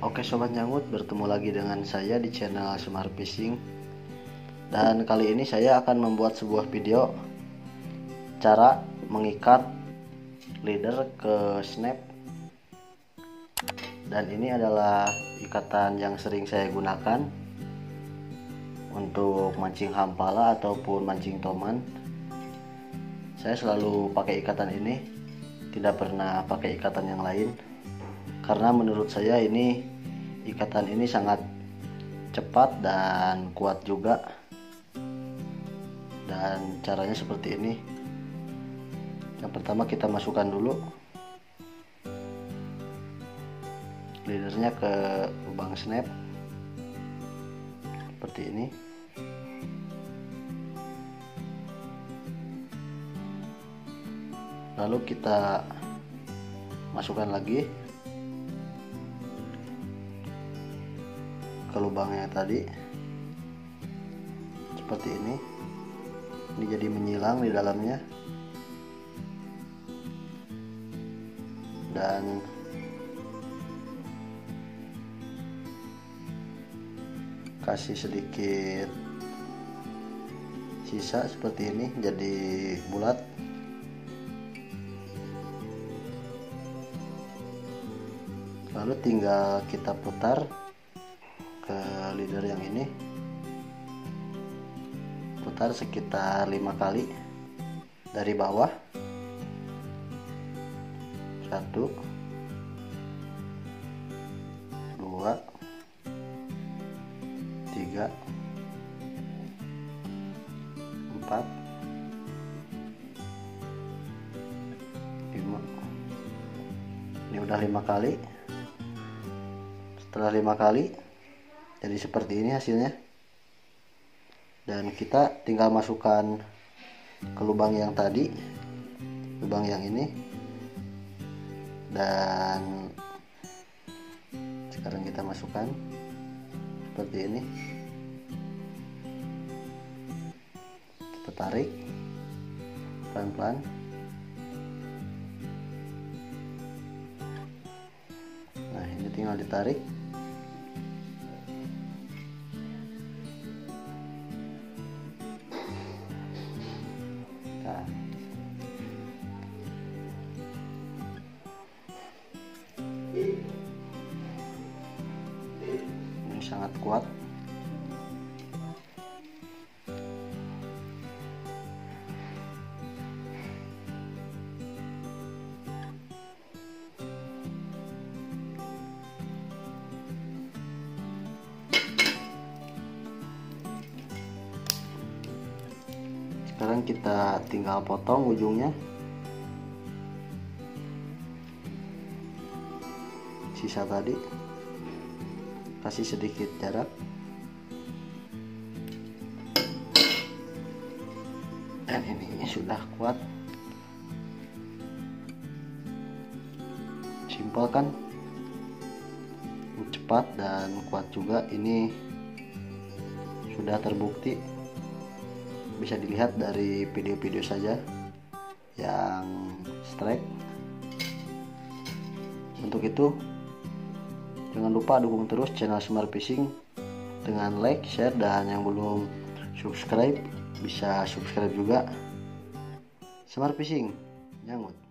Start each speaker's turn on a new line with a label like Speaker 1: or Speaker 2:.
Speaker 1: Oke sobat nyangut, bertemu lagi dengan saya di channel Smart Fishing. Dan kali ini saya akan membuat sebuah video cara mengikat leader ke snap. Dan ini adalah ikatan yang sering saya gunakan untuk mancing hampala ataupun mancing toman. Saya selalu pakai ikatan ini, tidak pernah pakai ikatan yang lain karena menurut saya ini ikatan ini sangat cepat dan kuat juga. Dan caranya seperti ini. Yang pertama kita masukkan dulu leadernya ke lubang snap. Seperti ini. Lalu kita masukkan lagi ke lubangnya tadi seperti ini. Ini jadi menyilang di dalamnya. Dan kasih sedikit sisa seperti ini jadi bulat. Lalu tinggal kita putar leader yang ini. Putar sekitar lima kali dari bawah. Satu. Dua. Tiga. Empat. Lima. Ini udah lima kali. Setelah lima kali jadi seperti ini hasilnya. Dan kita tinggal masukkan ke lubang yang tadi lubang yang ini. Dan sekarang kita masukkan seperti ini. Kita tarik pelan-pelan. Nah ini tinggal ditarik Ini sangat kuat. Sekarang kita tinggal potong ujungnya. Sisa tadi. Kasih sedikit jarak. Dan ini sudah kuat. Simpel kan? Cepat dan kuat juga. Ini sudah terbukti bisa dilihat dari video-video saja yang strike. Untuk itu jangan lupa dukung terus channel Smart Fishing. Dengan like, share dan yang belum subscribe bisa subscribe juga. Smart Fishing nyangut